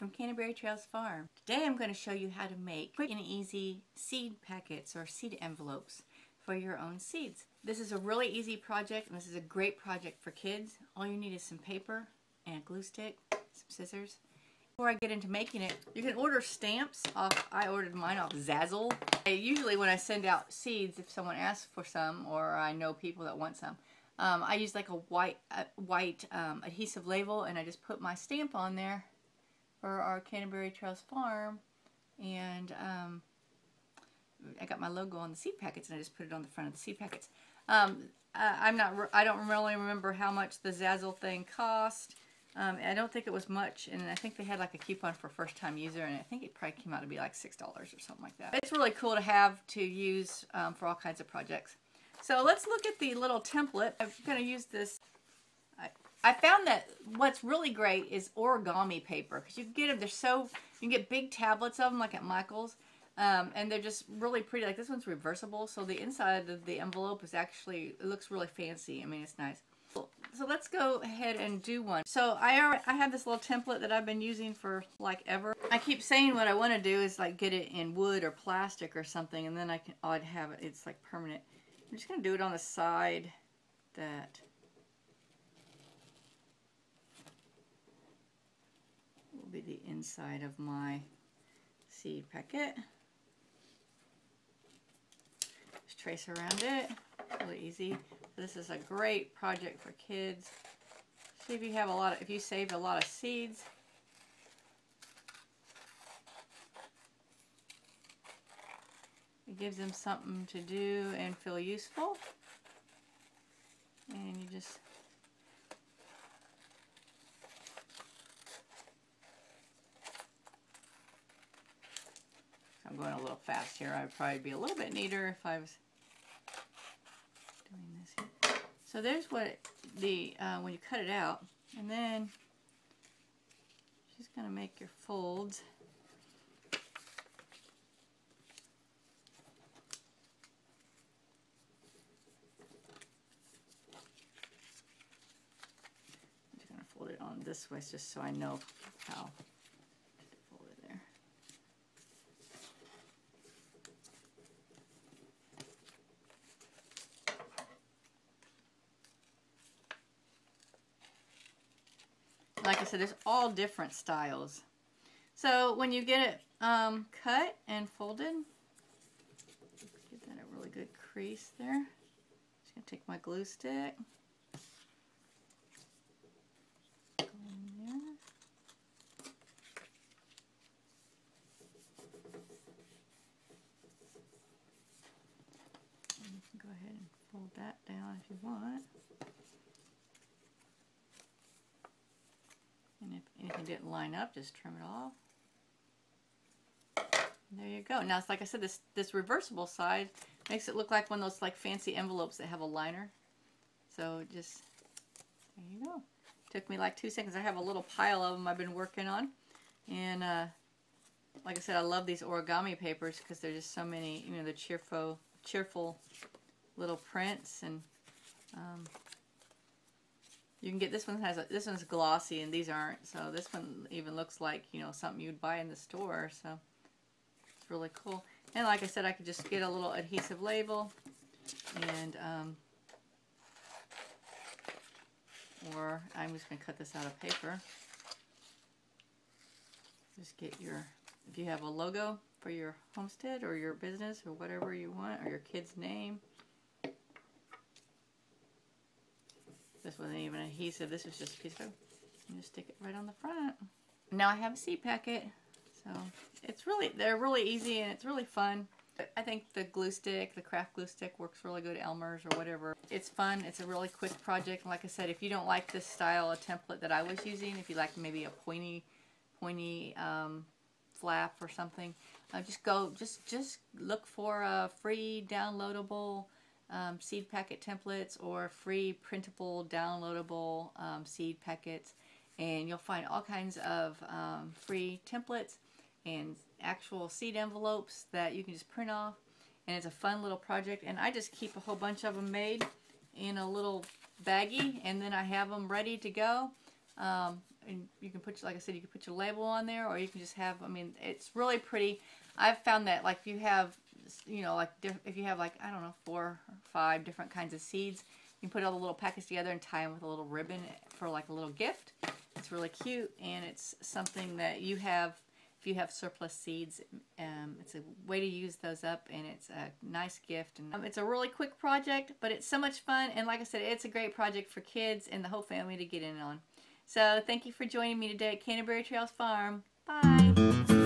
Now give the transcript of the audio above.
from Canterbury Trails Farm. Today I'm going to show you how to make quick and easy seed packets or seed envelopes for your own seeds. This is a really easy project and this is a great project for kids. All you need is some paper and a glue stick, some scissors. Before I get into making it, you can order stamps off, I ordered mine off Zazzle. I, usually when I send out seeds, if someone asks for some or I know people that want some, um, I use like a white uh, white um, adhesive label and I just put my stamp on there for our Canterbury Trails Farm and um, I got my logo on the seed packets and I just put it on the front of the seed packets. Um, I'm not, I don't really remember how much the Zazzle thing cost. Um, I don't think it was much, and I think they had like a coupon for first time user, and I think it probably came out to be like $6 or something like that. It's really cool to have to use um, for all kinds of projects. So let's look at the little template. I'm going to use this. I, found that what's really great is origami paper because you can get them. They're so you can get big tablets of them like at Michael's, um, and they're just really pretty. Like this one's reversible, so the inside of the envelope is actually it looks really fancy. I mean, it's nice. So let's go ahead and do one. So I already, I have this little template that I've been using for like ever. I keep saying what I want to do is like get it in wood or plastic or something, and then I can I'd have it. It's like permanent. I'm just to do it on the side that will be the inside of my seed packet. Just trace around it. Really easy. This is a great project for kids. See if you have a lot of, if you save a lot of seeds, It gives them something to do and feel useful. And you just I'm going a little fast here. I'd probably be a little bit neater if I was doing this here. So there's what the, uh, when you cut it out, and then just going to make your folds. Just going to fold it on this way just so I know how to fold it there. Like I said, there's all different styles. So when you get it um, cut and folded, get that a really good crease there. Just gonna take my glue stick. Go ahead and fold that down if you want. And if anything didn't line up, just trim it off. there you go. Now, it's like I said, this, this reversible side makes it look like one of those like fancy envelopes that have a liner. So just, there you go. Took me like two seconds. I have a little pile of them I've been working on. And uh, like I said, I love these origami papers because they're just so many, you know, the cheerful, cheerful little prints and um, you can get this one has a, this one's glossy and these aren't so this one even looks like you know something you'd buy in the store so it's really cool. And like I said I could just get a little adhesive label and um, or I'm just gonna cut this out of paper. Just get your if you have a logo for your homestead or your business or whatever you want or your kid's name This wasn't even adhesive. This was just a piece of, you just stick it right on the front. Now I have a seed packet. So it's really, they're really easy and it's really fun. I think the glue stick, the craft glue stick works really good Elmer's or whatever. It's fun. It's a really quick project. Like I said, if you don't like this style of template that I was using, if you like maybe a pointy, pointy um, flap or something, uh, just go, just, just look for a free downloadable um, seed packet templates or free printable downloadable um, seed packets. And you'll find all kinds of um, free templates and actual seed envelopes that you can just print off. And it's a fun little project. And I just keep a whole bunch of them made in a little baggie and then I have them ready to go. Um, and you can put like I said you can put your label on there or you can just have I mean it's really pretty. I've found that like if you have you know like if you have like I don't know four or five different kinds of seeds you put all the little packets together and tie them with a little ribbon for like a little gift. It's really cute and it's something that you have if you have surplus seeds um, it's a way to use those up and it's a nice gift and um, it's a really quick project but it's so much fun and like I said it's a great project for kids and the whole family to get in on. So thank you for joining me today at Canterbury Trails Farm. Bye